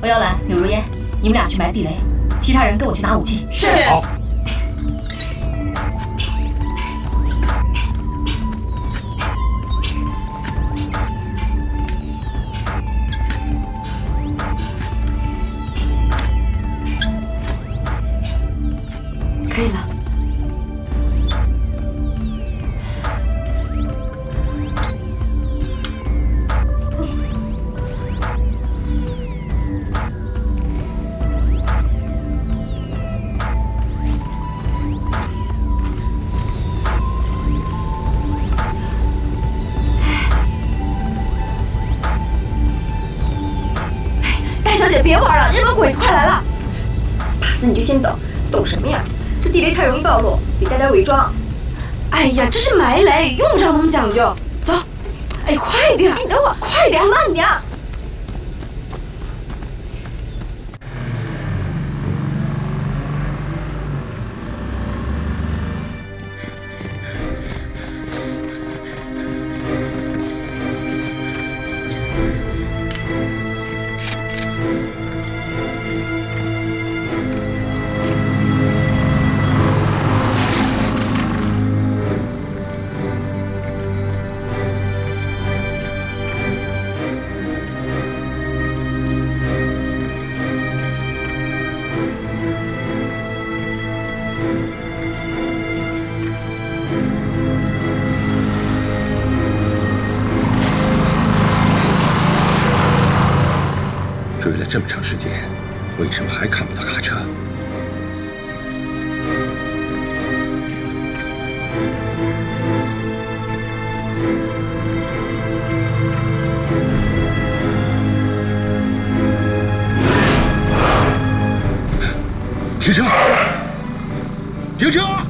欧阳兰、柳如烟，你们俩去埋地雷，其他人跟我去拿武器。是。可鬼子快来了！怕死你就先走，懂什么呀？这地雷太容易暴露，得加点伪装。哎呀，这是埋雷，用不着那么讲究。走，哎，快点！你等会儿，快点，慢点。为什么还看不到卡车？停车！停车！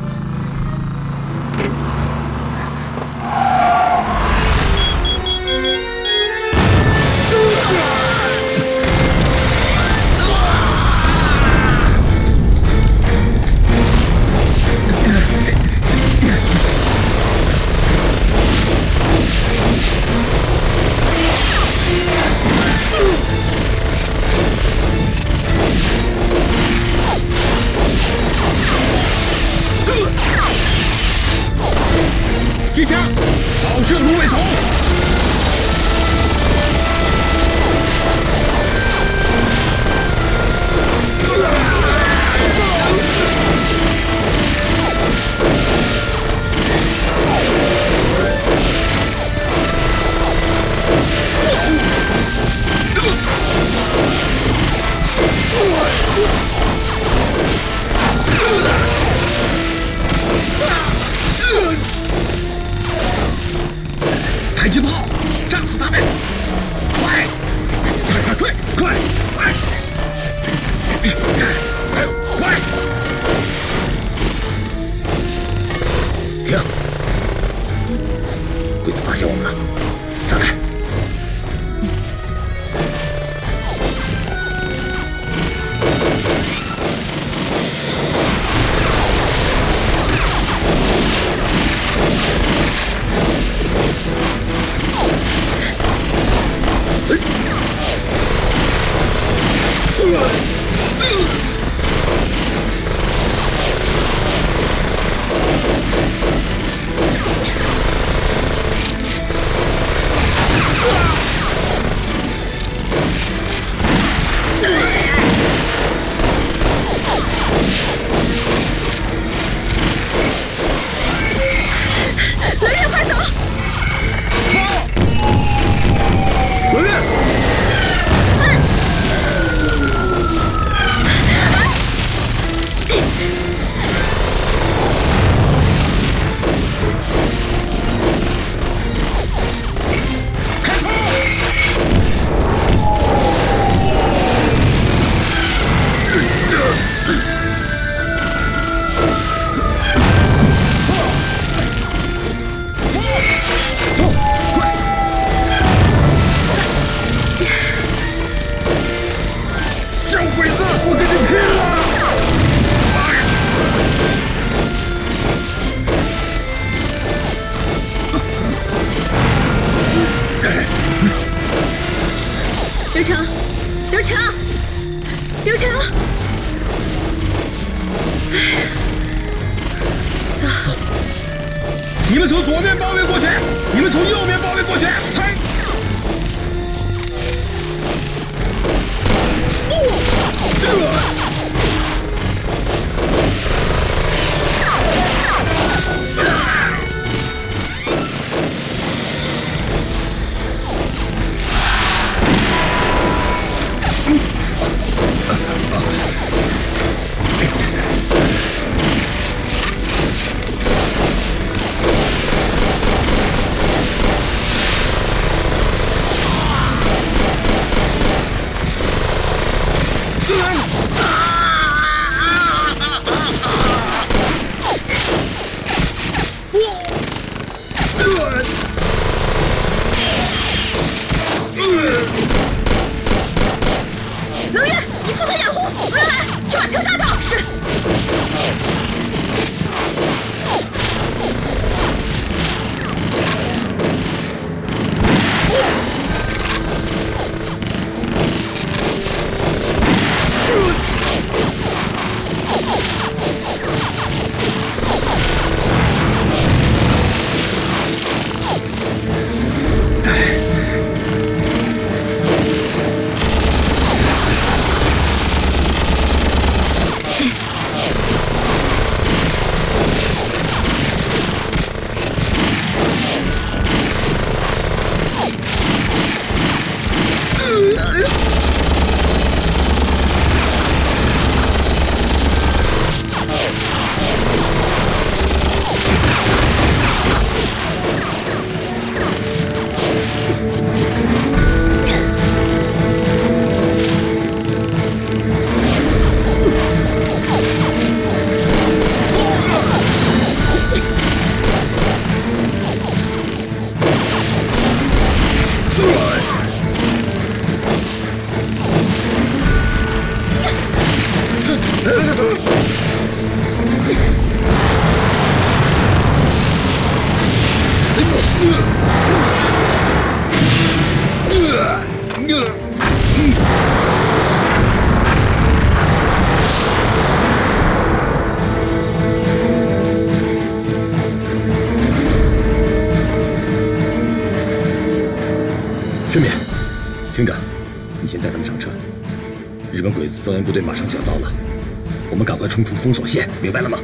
机枪，扫射芦苇丛。迫击炮，炸死他们！快，快快快快快！快！停！鬼子发现我们了，增援部队马上就要到了，我们赶快冲出封锁线，明白了吗？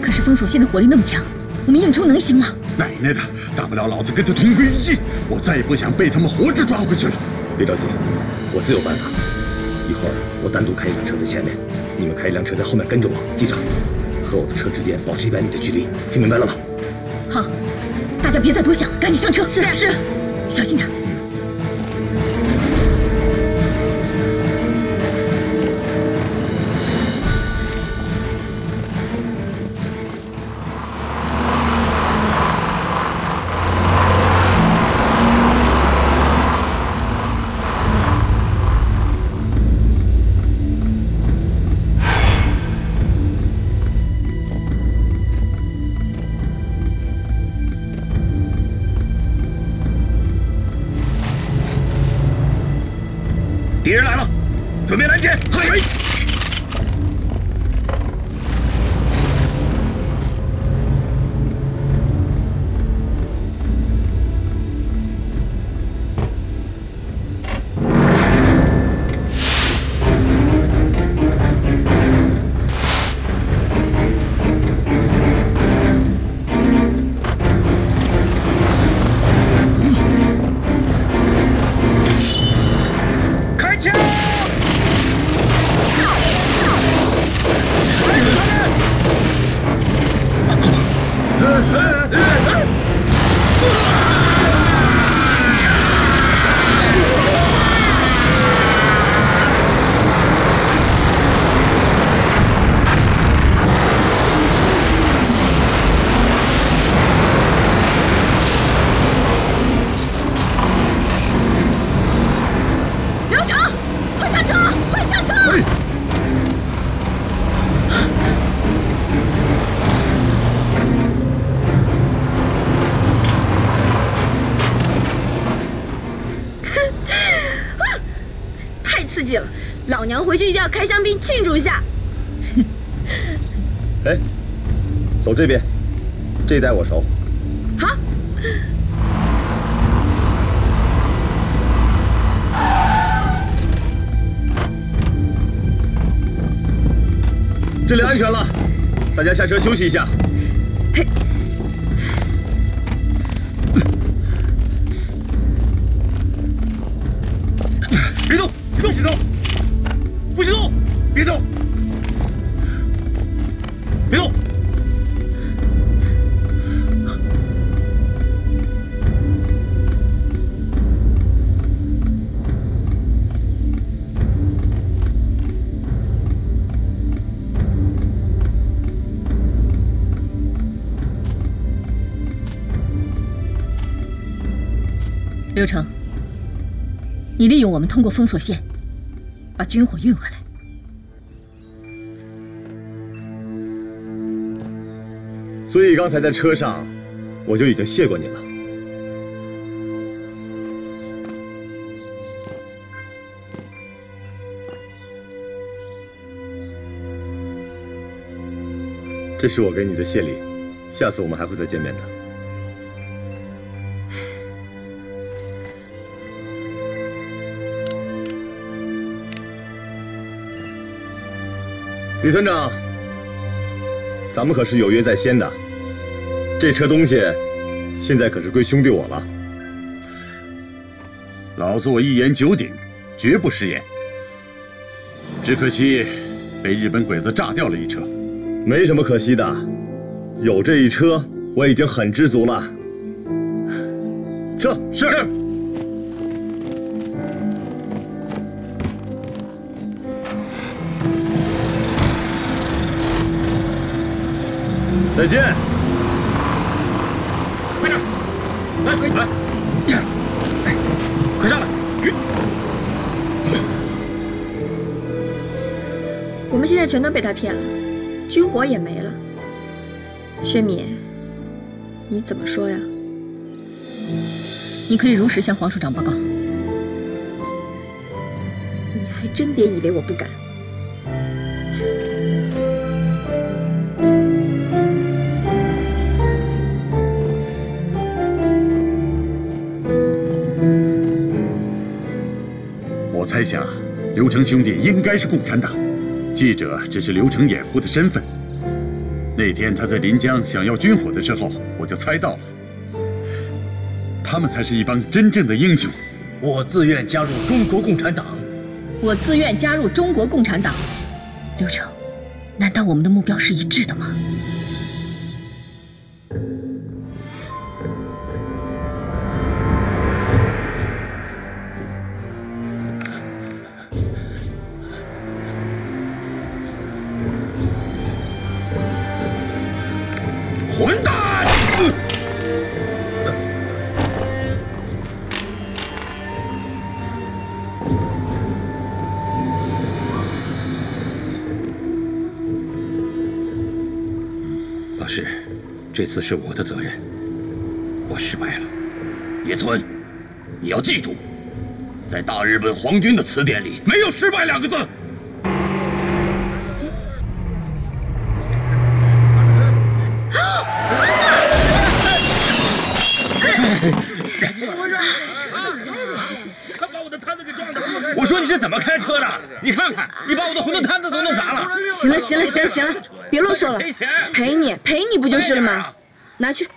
可是封锁线的火力那么强，我们硬冲能行吗？奶奶的，大不了老子跟他同归于尽，我再也不想被他们活着抓回去了。别着急，我自有办法。一会儿我单独开一辆车在前面，你们开一辆车在后面跟着我。记着，和我的车之间保持一百米的距离，听明白了吗？好，大家别再多想，赶紧上车。是是，小心点。老娘回去一定要开香槟庆祝一下。哎，走这边，这带我熟。好。这里安全了，大家下车休息一下。嘿，刘成，你利用我们通过封锁线，把军火运回来。所以刚才在车上，我就已经谢过你了。这是我给你的谢礼，下次我们还会再见面的。李团长，咱们可是有约在先的。这车东西现在可是归兄弟我了。老子我一言九鼎，绝不食言。只可惜被日本鬼子炸掉了一车，没什么可惜的，有这一车我已经很知足了。撤，是。再见！快点，来，来，快上来！我们现在全都被他骗了，军火也没了。薛敏，你怎么说呀？你可以如实向黄处长报告。你还真别以为我不敢。猜想，刘成兄弟应该是共产党，记者只是刘成掩护的身份。那天他在临江想要军火的时候，我就猜到了，他们才是一帮真正的英雄。我自愿加入中国共产党。我自愿加入中国共产党。刘成，难道我们的目标是一致的吗？这次是我的责任，我失败了。野村，你要记住，在大日本皇军的词典里没有“失败”两个字。我说你是怎么开车的？你看看，你把我的馄饨摊子都弄砸了。行了，行了，行了，行了，别啰嗦了。赔钱，赔你，赔你不就是了吗？拿去。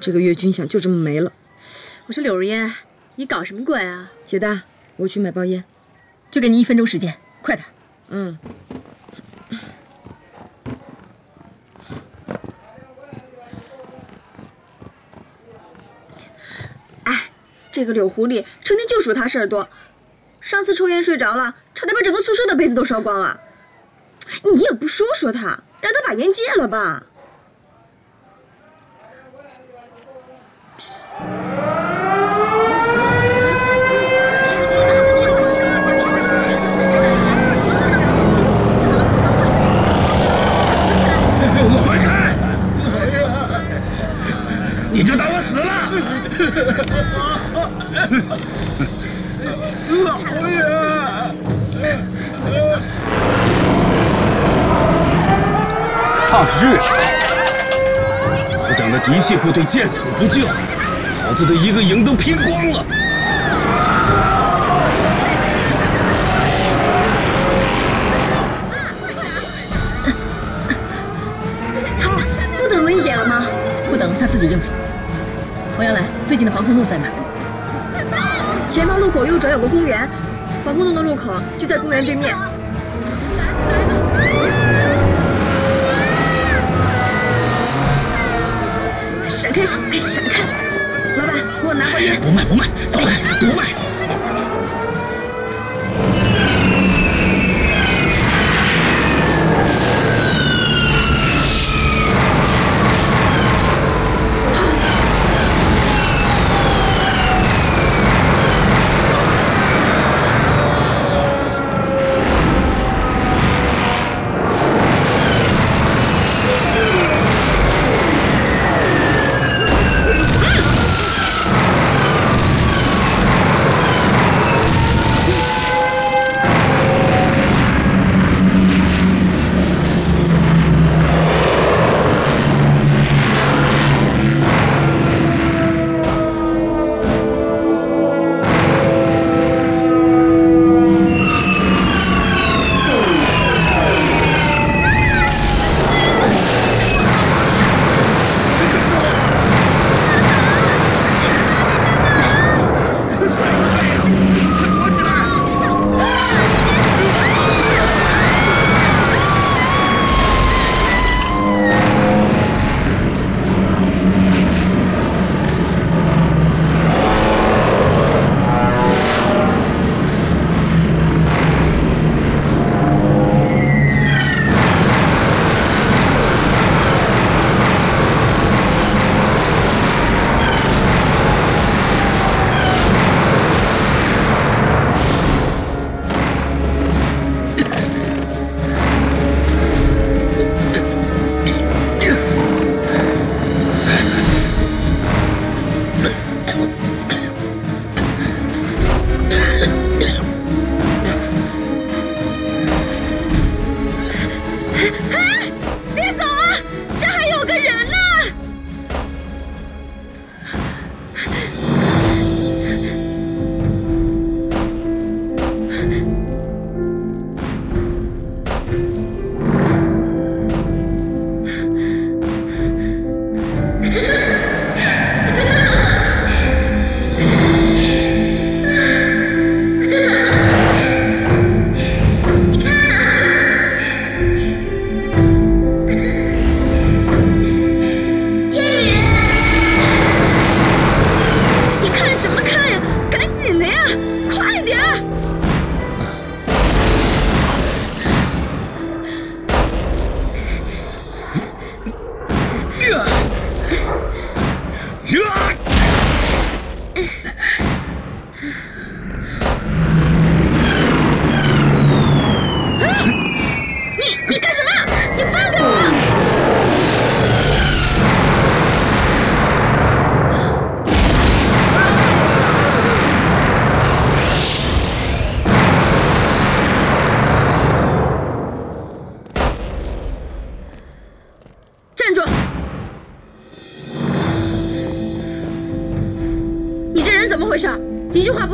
这个月军饷就这么没了。我说柳如烟，你搞什么鬼啊？姐大，我去买包烟，就给你一分钟时间，快点。嗯。哎，这个柳狐狸成天就数他事儿多，上次抽烟睡着了，差点把整个宿舍的被子都烧光了。你也不说说他，让他把烟戒了吧。滚开！你就当我死了。抗日我！老蒋的嫡系部队见死不救，老子的一个营都拼光了。他，不等如意姐了吗？不等了，她自己应付。冯阳兰，最近的防空洞在哪？前方路口右转有个公园。防空洞的入口就在公园对面。闪开！闪开，闪开！老板，给我拿包烟。不卖不卖，走开，不卖。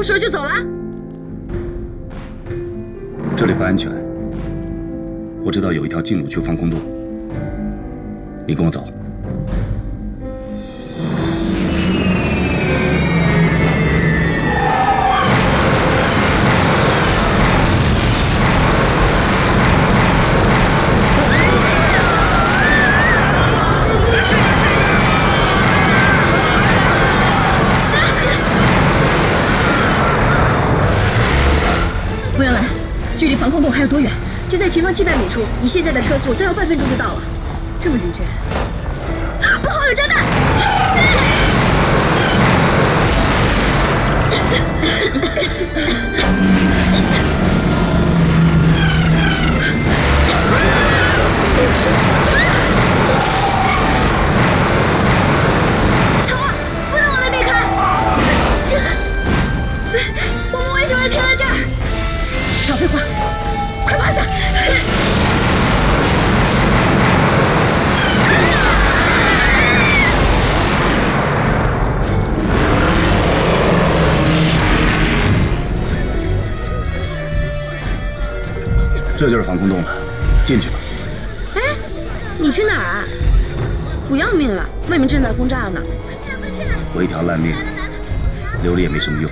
时候就走了？这里不安全，我知道有一条近路去防空洞，你跟我走。方七百米处，以现在的车速，再要半分钟就到了。这么精确？不好，有炸弹！这就是防空洞了，进去吧。哎，你去哪儿啊？不要命了，外面正在轰炸呢。我一条烂命，留着也没什么用。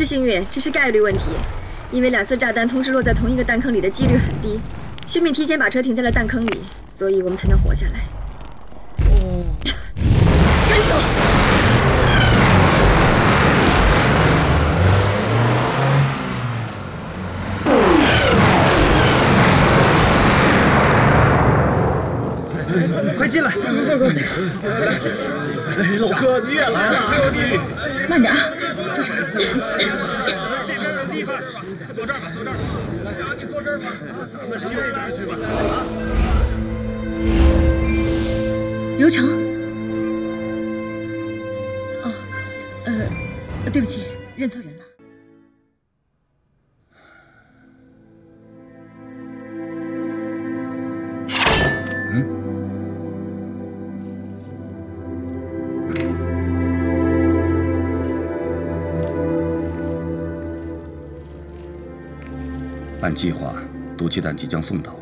是幸运，这是概率问题。因为两次炸弹同时落在同一个弹坑里的几率很低，薛敏提前把车停在了弹坑里，所以我们才能活下来。按计划，毒气弹即将送到。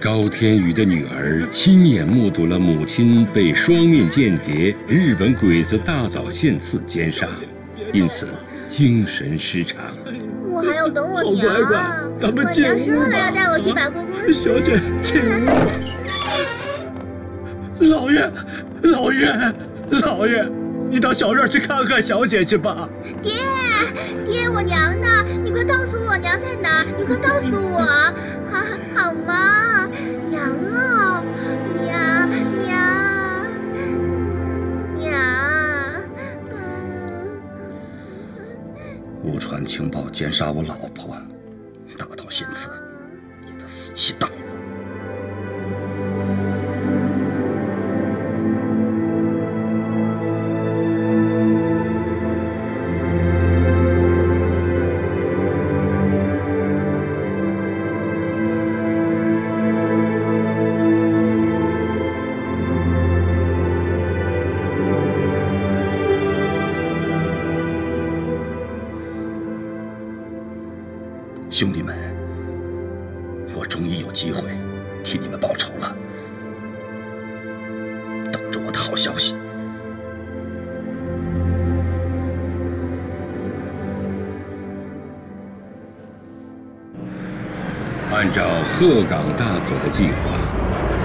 高天宇的女儿亲眼目睹了母亲被双面间谍日本鬼子大早现次奸杀，因此精神失常。我还要等我娘啊！咱们进屋吧。我娘说了要带我去百货公司。小姐，进屋吧。老爷，老爷，老爷，你到小院去看看小姐去吧。爹，你快告诉我，好，好吗？娘呢？娘，娘，娘。误传情报奸杀我老婆，兄弟们，我终于有机会替你们报仇了，等着我的好消息。按照鹤岗大佐的计划，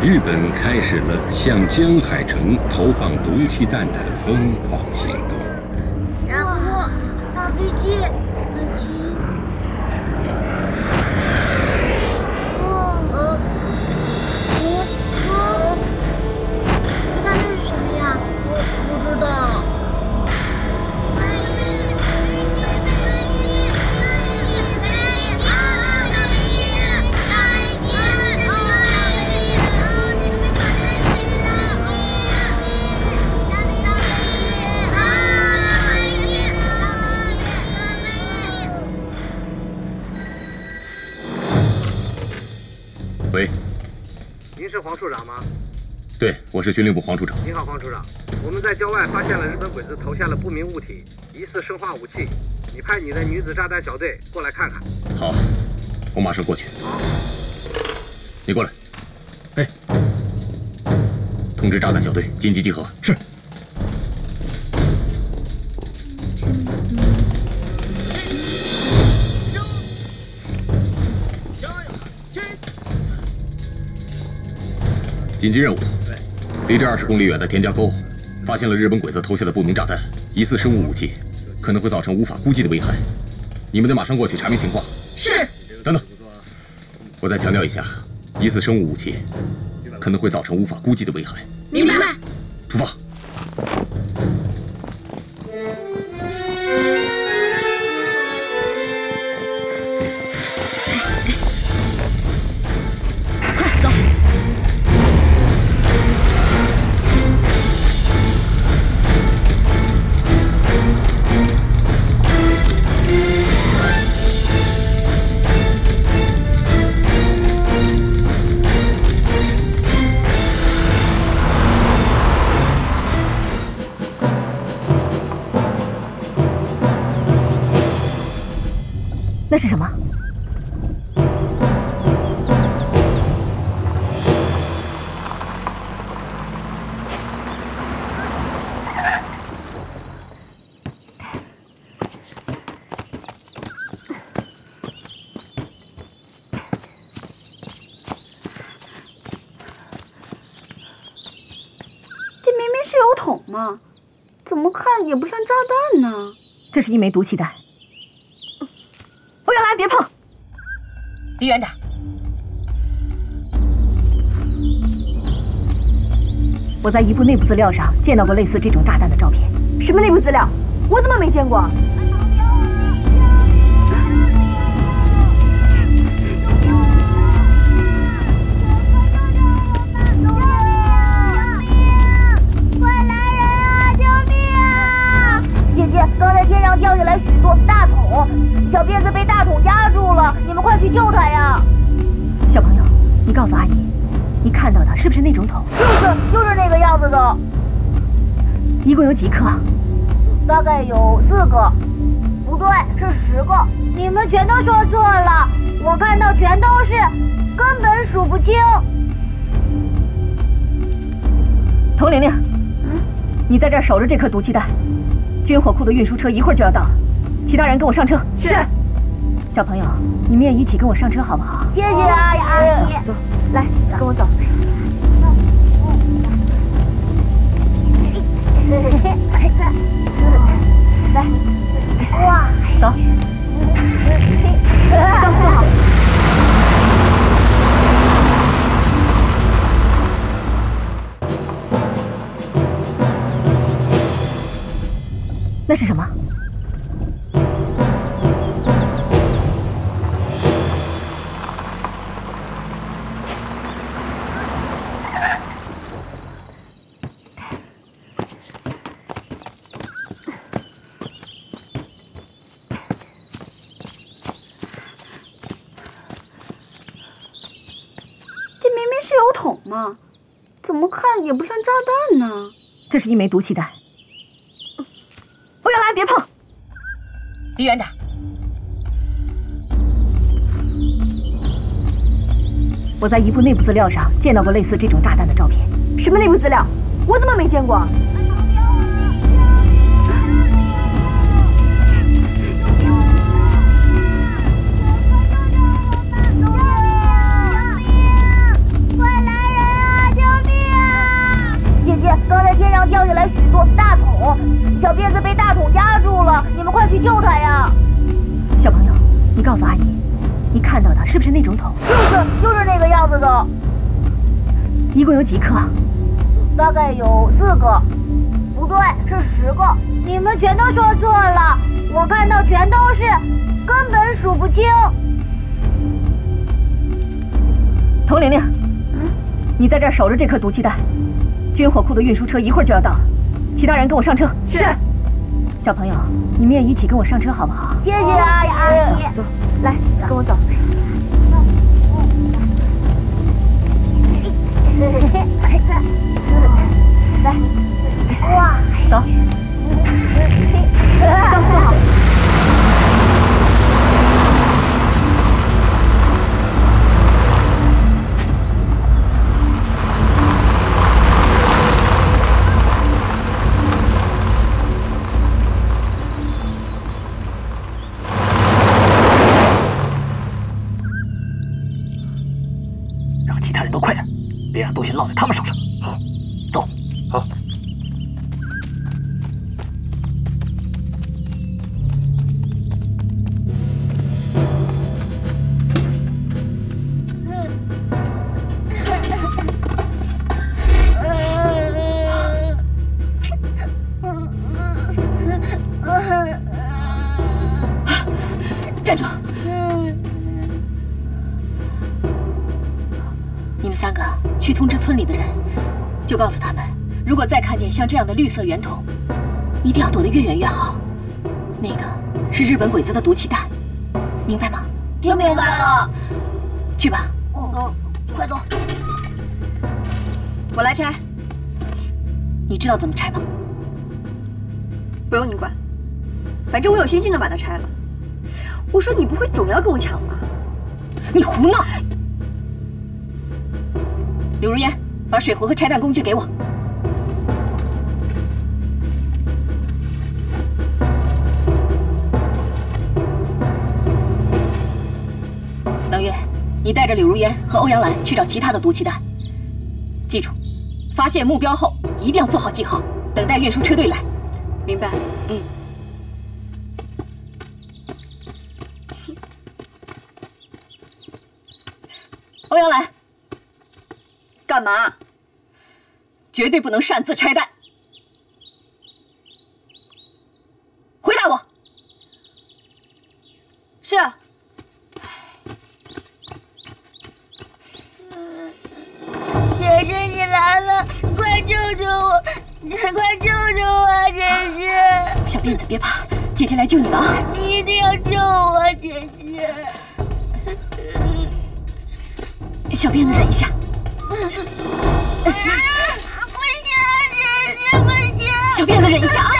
日本开始了向江海城投放毒气弹的疯狂行动。我是军令部黄处长。你好，黄处长。我们在郊外发现了日本鬼子投下了不明物体，疑似生化武器。你派你的女子炸弹小队过来看看。好，我马上过去。好，你过来。哎，通知炸弹小队紧急集合。是。紧急任务，离这二十公里远的田家沟，发现了日本鬼子投下的不明炸弹，疑似生物武器，可能会造成无法估计的危害。你们得马上过去查明情况。是。等等，我再强调一下，疑似生物武器，可能会造成无法估计的危害。明白。出发。桶嘛，怎么看也不像炸弹呢？这是一枚毒气弹。欧阳来，别碰，离远点。我在一部内部资料上见到过类似这种炸弹的照片。什么内部资料？我怎么没见过？上掉下来许多大桶，小辫子被大桶压住了，你们快去救他呀！小朋友，你告诉阿姨，你看到的是不是那种桶？就是就是那个样子的，一共有几颗？大概有四个，不对，是十个。你们全都说错了，我看到全都是，根本数不清。童玲玲，嗯你在这儿守着这颗毒气弹。军火库的运输车一会儿就要到了，其他人跟我上车。是。小朋友，你们也一起跟我上车好不好？谢谢阿姨。走，来，跟我走。来，哇，走。刚坐好。那是什么？这明明是油桶嘛，怎么看也不像炸弹呢？这是一枚毒气弹。欧阳来，别碰，离远点。我在一部内部资料上见到过类似这种炸弹的照片。什么内部资料？我怎么没见过？救命！救命！救命！救命！救命！快来人啊！救命啊姐姐，刚才天上掉下来许多大桶，小辫子被大桶压住了，你们快去救他呀！小朋友，你告诉阿姨，你看到的是不是那种桶？就是就是那个样子的，一共有几颗？大概有四个，不对，是十个。你们全都说错了，我看到全都是，根本数不清。童玲玲，你在这儿守着这颗毒气弹。军火库的运输车一会儿就要到了，其他人跟我上车。是。小朋友，你们也一起跟我上车好不好？谢谢阿姨。走，来，跟我走。来，哇，走。刚坐好。好。这样的绿色圆筒一定要躲得越远越好，那个是日本鬼子的毒气弹，明白吗？听明白了。去吧，哦，快走。我来拆，你知道怎么拆吗？不用你管，反正我有信心能把它拆了。我说你不会总要跟我抢吧？你胡闹。柳如烟，把水壶和拆弹工具给我。欧阳兰去找其他的毒气弹，记住，发现目标后一定要做好记号，等待运输车队来。明白？嗯。欧阳兰。干嘛？绝对不能擅自拆弹。等一下啊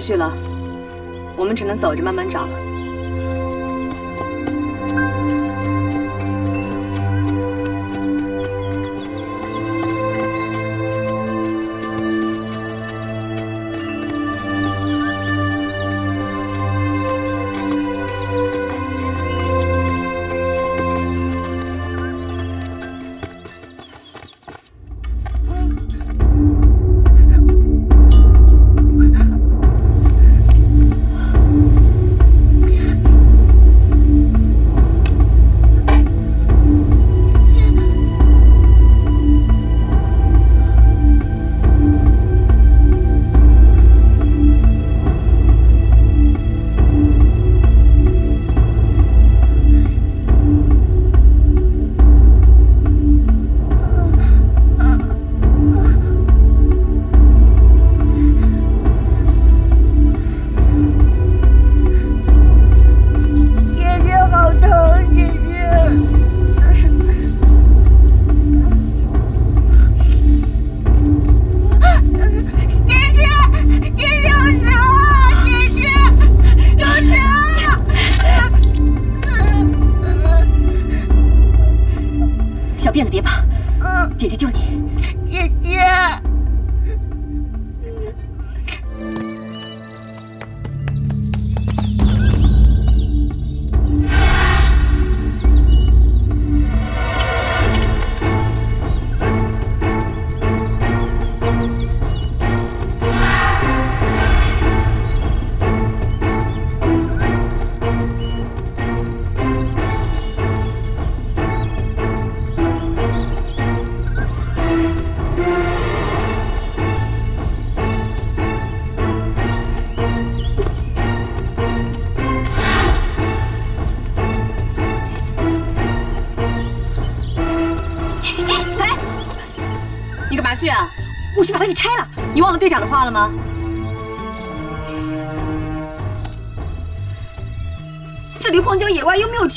去了，我们只能走着慢慢找了。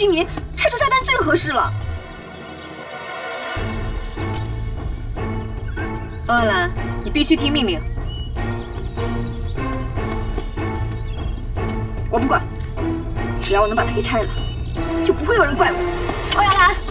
居民拆除炸弹最合适了。欧阳兰，你必须听命令。我不管，只要我能把它给拆了，就不会有人怪我。欧阳兰。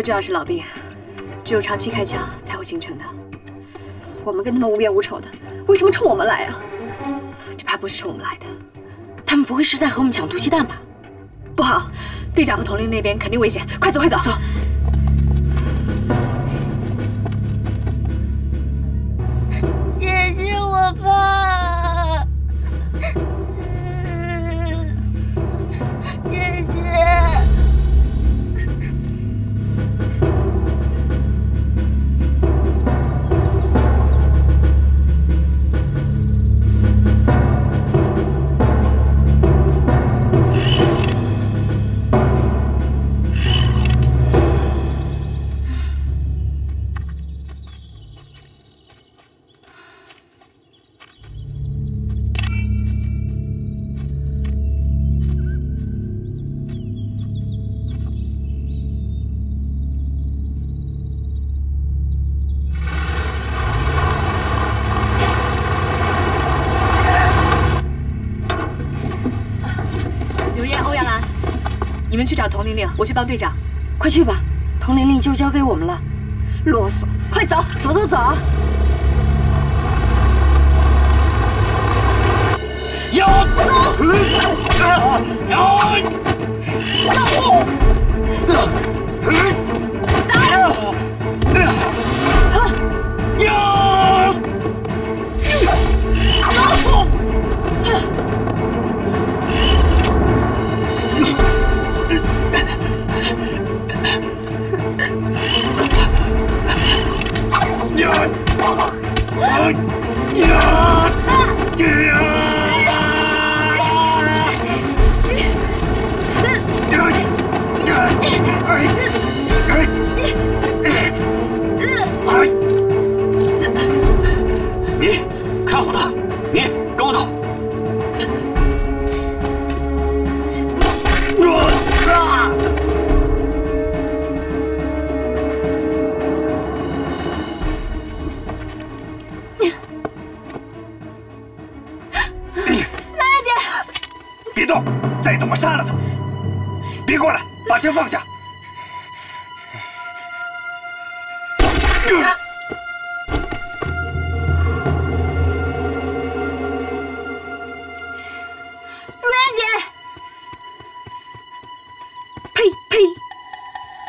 就知道是老兵，只有长期开枪才会形成的。我们跟他们无冤无仇的，为什么冲我们来啊？这怕不是冲我们来的，他们不会是在和我们抢毒气弹吧？不好，队长和统领那边肯定危险，快走快走走。玲玲，我去帮队长。快去吧，童玲玲就交给我们了。啰嗦，快走，走走走。要走！Yeah! Yeah! Yeah! 等我杀了他？别过来把枪放下。站姐呸呸。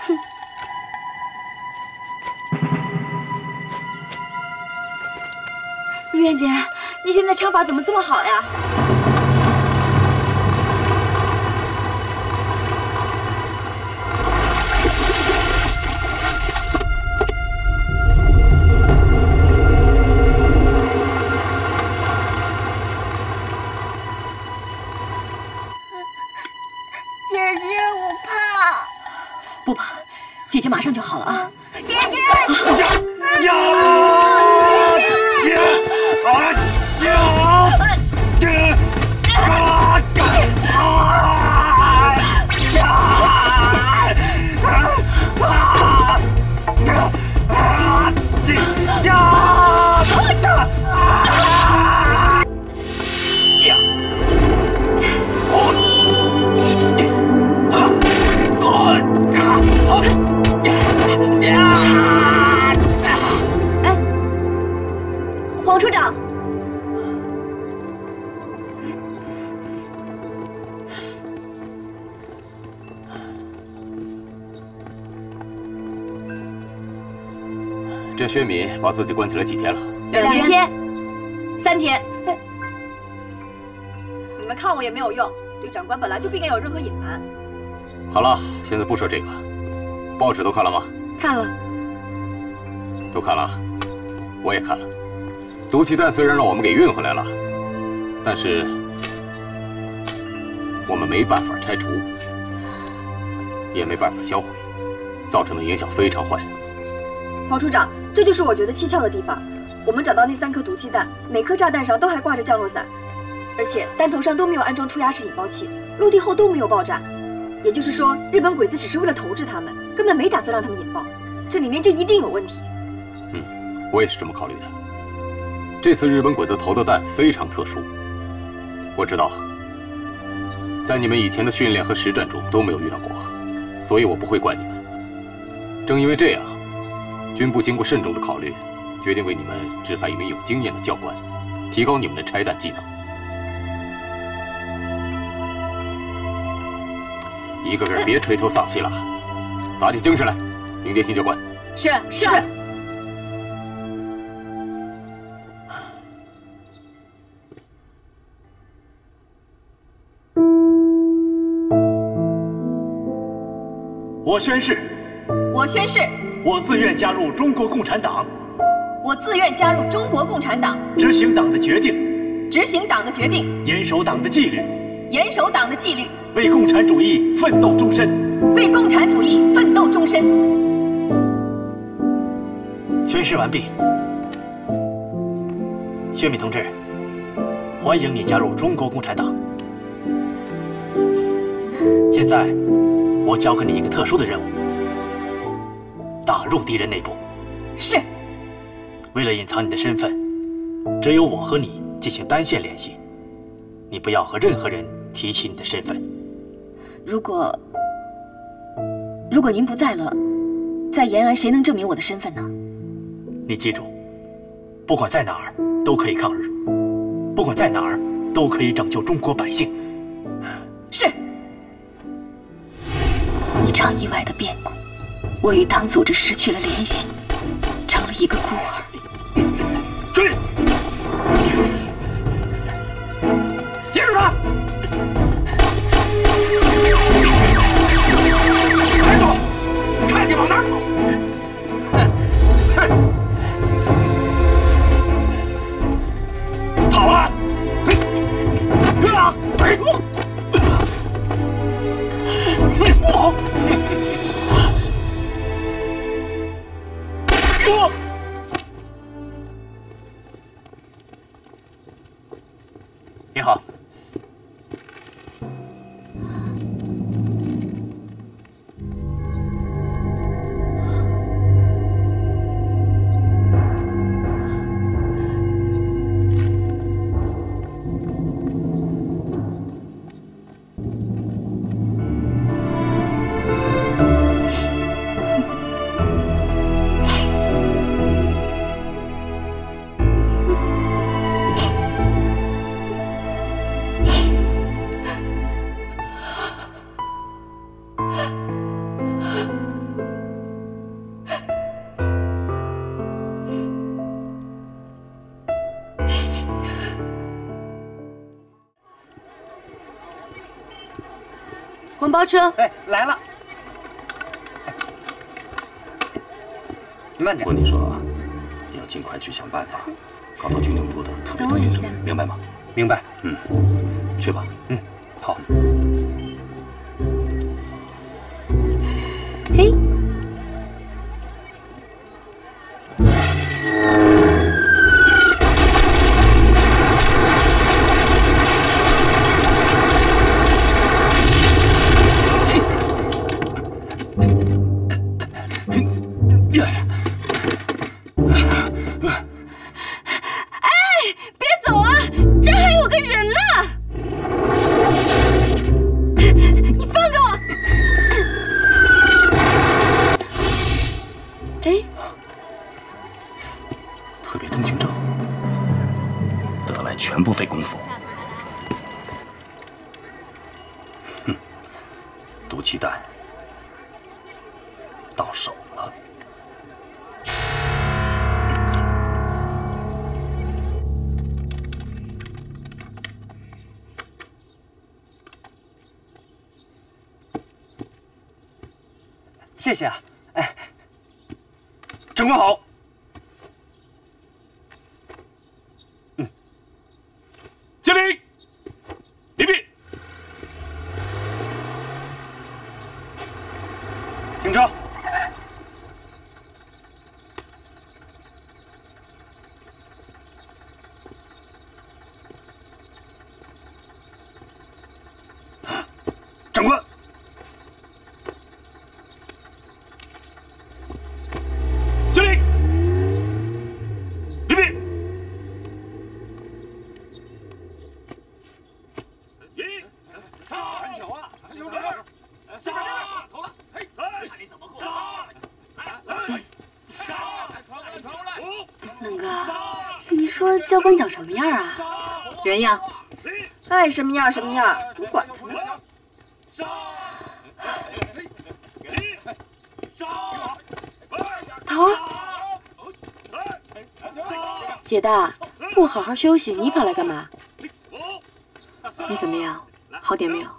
哼。如烟姐你现在枪法怎么这么好呀？马上就好了啊！薛敏把自己关起来几天了？两天，三天。你们看我也没有用，对长官本来就不应该有任何隐瞒。好了，现在不说这个，报纸都看了吗？看了。都看了，我也看了。毒气弹虽然让我们给运回来了，但是我们没办法拆除，也没办法销毁，造成的影响非常坏。黄处长。这就是我觉得蹊跷的地方。我们找到那三颗毒气弹，每颗炸弹上都还挂着降落伞，而且弹头上都没有安装出压式引爆器，落地后都没有爆炸。也就是说，日本鬼子只是为了投掷他们，根本没打算让他们引爆。这里面就一定有问题。嗯，我也是这么考虑的。这次日本鬼子投的弹非常特殊，我知道，在你们以前的训练和实战中都没有遇到过，所以我不会怪你们。正因为这样。军部经过慎重的考虑，决定为你们指派一名有经验的教官，提高你们的拆弹技能。一个个别垂头丧气了，打起精神来，迎接新教官。是是。我宣誓。我宣誓。我自愿加入中国共产党。我自愿加入中国共产党，执行党的决定，执行党的决定，严守党的纪律，严守党的纪律，为共产主义奋斗终身，为共产主义奋斗终身。宣誓完毕，薛敏同志，欢迎你加入中国共产党。现在，我交给你一个特殊的任务。打入敌人内部，是。为了隐藏你的身份，只有我和你进行单线联系。你不要和任何人提起你的身份。如果如果您不在了，在延安谁能证明我的身份呢？你记住，不管在哪儿都可以抗日，不管在哪儿都可以拯救中国百姓。是。一场意外的变故。我与党组织失去了联系，成了一个孤儿。黄包车，哎，来了。你慢点。我跟你说啊，你要尽快去想办法，搞到军令部的特别通行证，明白吗？明白。嗯，去吧。嗯，好。谢谢，哎，长官好。嗯，敬礼，礼毕，停车。长官。教官长什么样啊？人样，爱什么样什么样，你管他呢。头儿，姐大，不好好休息，你跑来干嘛？你怎么样？好点没有？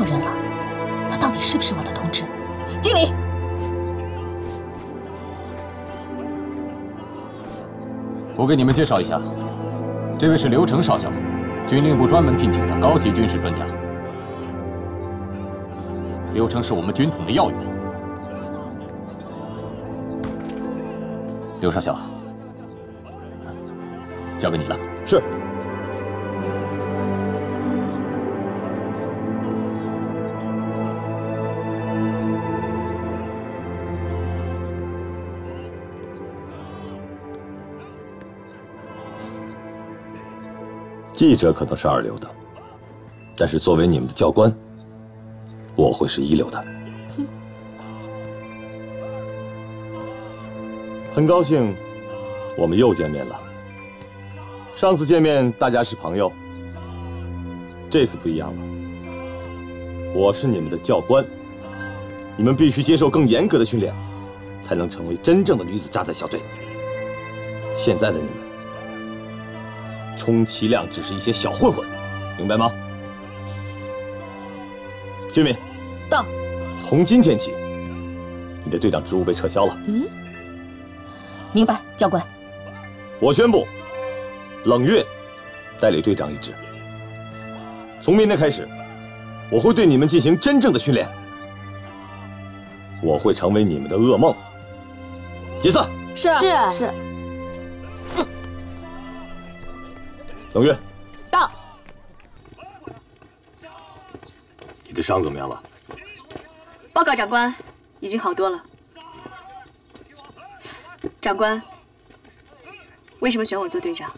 错人了，他到底是不是我的同志？经理，我给你们介绍一下，这位是刘成少校，军令部专门聘请的高级军事专家。刘成是我们军统的要员。刘少校，交给你了。是。记者可能是二流的，但是作为你们的教官，我会是一流的。很高兴，我们又见面了。上次见面大家是朋友，这次不一样了。我是你们的教官，你们必须接受更严格的训练，才能成为真正的女子炸弹小队。现在的你们。充其量只是一些小混混，明白吗？俊敏，到。从今天起，你的队长职务被撤销了。嗯，明白，教官。我宣布，冷月代理队长一职。从明天开始，我会对你们进行真正的训练。我会成为你们的噩梦。解散。是是是。冷月，到。你的伤怎么样了？报告长官，已经好多了。长官，为什么选我做队长？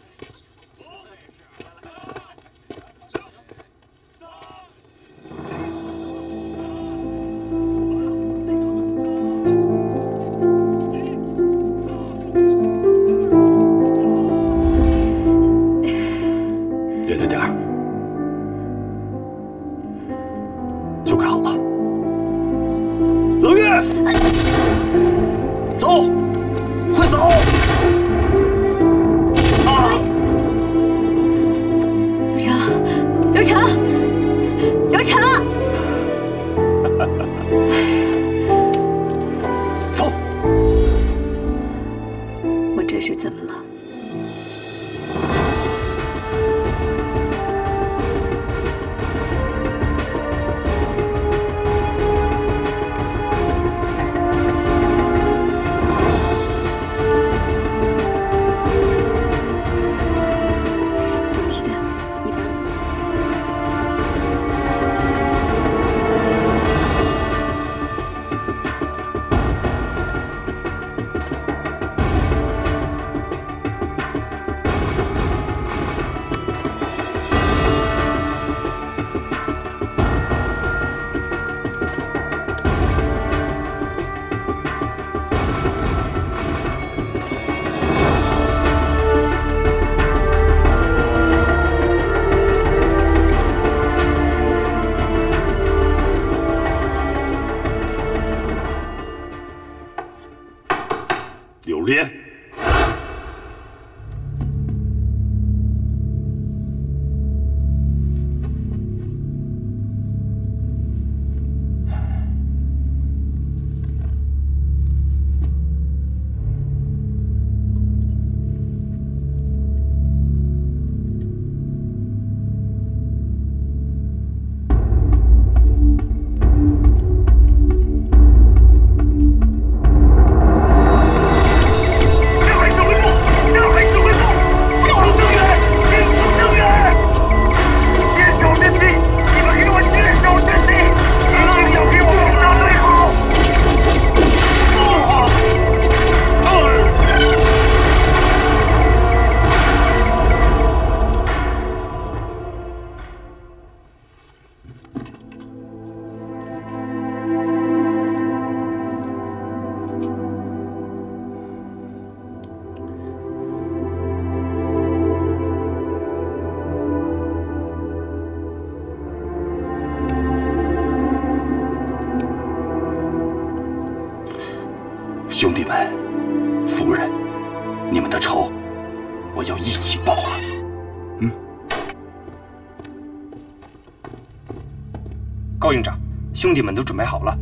都准备好了。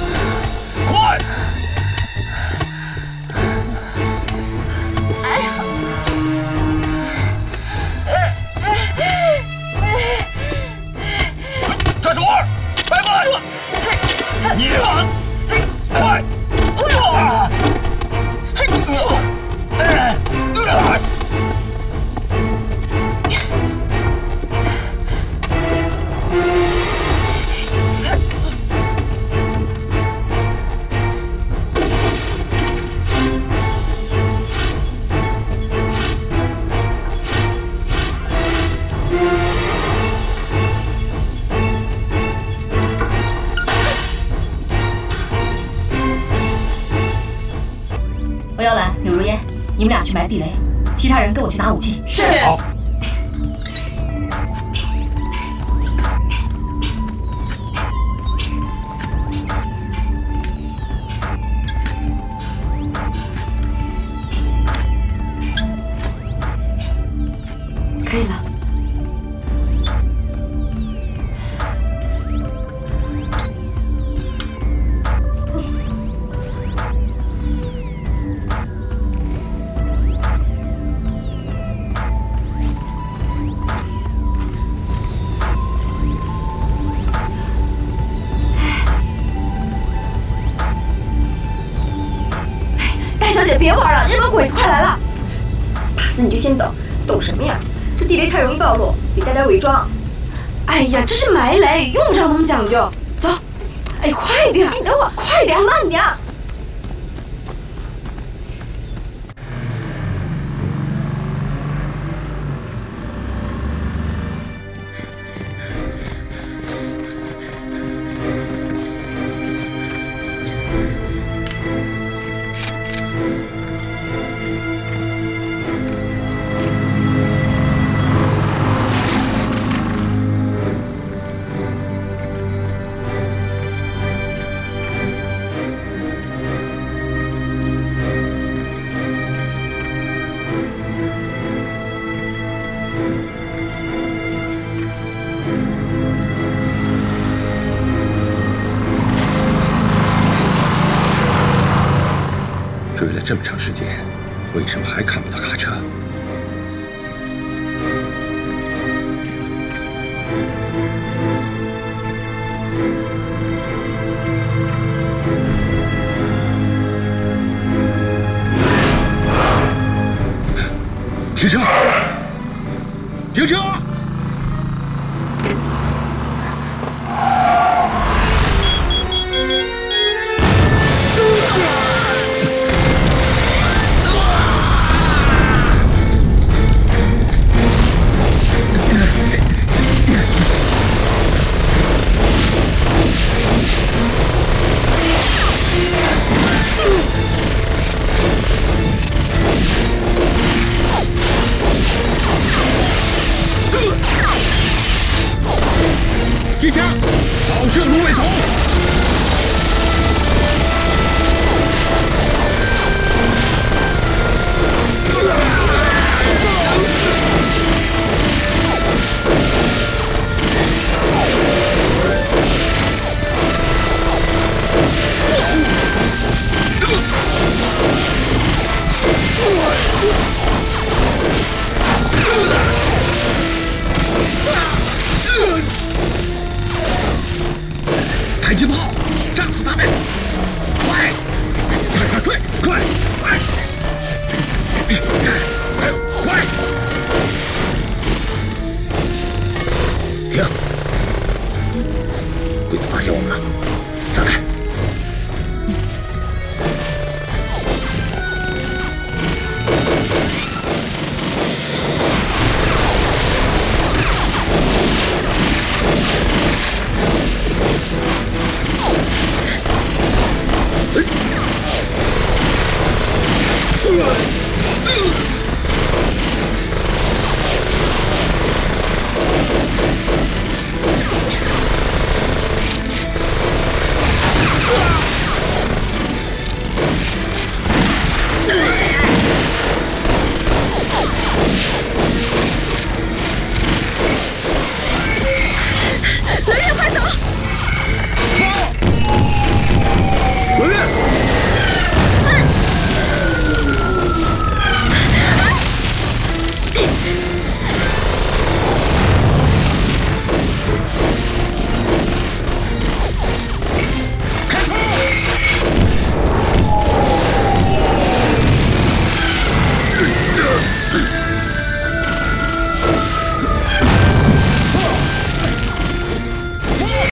姐，别玩了，日本鬼子快来了！怕死你就先走，懂什么呀？这地雷太容易暴露，得加点伪装。哎呀，这是埋雷，用不着那么讲究。走，哎，快点！哎，你等会儿，快点，慢点。这么长时间，为什么还看不到卡车？